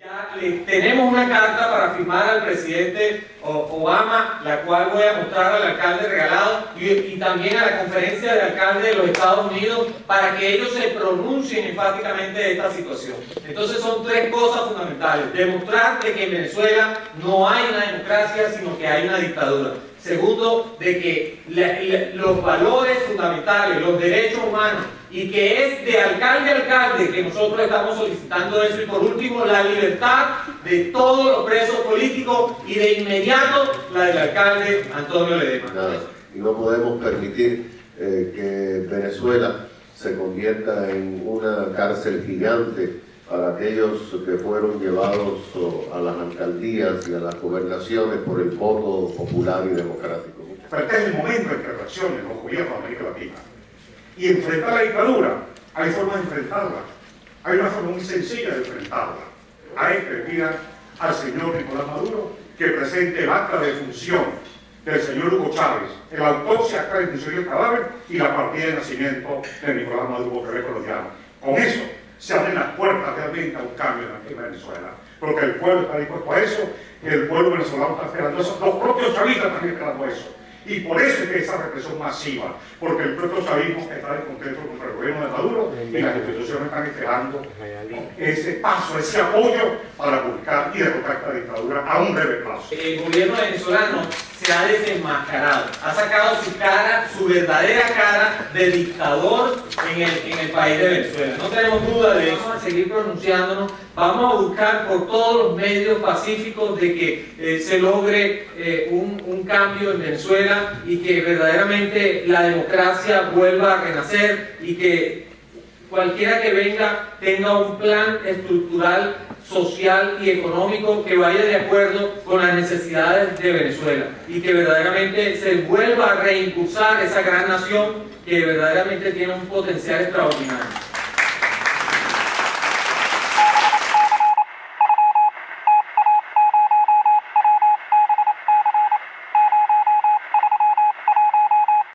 Ya le tenemos una carta para firmar al presidente Obama, la cual voy a mostrar al alcalde regalado y, también a la conferencia de alcaldes de los Estados Unidos para que ellos se pronuncien enfáticamente de esta situación. Entonces son tres cosas fundamentales. Demostrar de que en Venezuela no hay una democracia, sino que hay una dictadura. Segundo, de que los valores fundamentales, los derechos humanos, y que es de alcalde a alcalde que nosotros estamos solicitando eso. Y por último, la libertad de todos los presos políticos y de inmediato la del alcalde Antonio Ledesma. y no podemos permitir eh, que Venezuela se convierta en una cárcel gigante para aquellos que fueron llevados a las alcaldías y a las gobernaciones por el voto popular y democrático. Pero este es el momento en que reaccionen los gobiernos de América Latina. Y enfrentar la dictadura, hay formas de enfrentarla. Hay una forma muy sencilla de enfrentarla. Hay que pidan al señor Nicolás Maduro que presente el acta de función del señor Hugo Chávez, el autopsia, acta de función del cadáver y la partida de nacimiento de Nicolás Maduro, que colombiano. Con eso se abren las puertas realmente a un cambio en Venezuela. Porque el pueblo está dispuesto a eso, el pueblo venezolano está esperando eso, los propios chavistas están esperando eso. Y por eso es que esa represión masiva, porque el propio chavismo está descontento contra el gobierno de Maduro y las instituciones están esperando ese paso, ese apoyo para buscar y derrotar esta dictadura a un breve plazo. El gobierno venezolano se ha desenmascarado, ha sacado su cara, su verdadera cara de dictador en el, en el país de Venezuela. No tenemos duda de eso, vamos a seguir pronunciándonos, vamos a buscar por todos los medios pacíficos de que eh, se logre eh, un, un cambio en Venezuela y que verdaderamente la democracia vuelva a renacer y que cualquiera que venga tenga un plan estructural social y económico que vaya de acuerdo con las necesidades de Venezuela y que verdaderamente se vuelva a reimpulsar esa gran nación que verdaderamente tiene un potencial extraordinario.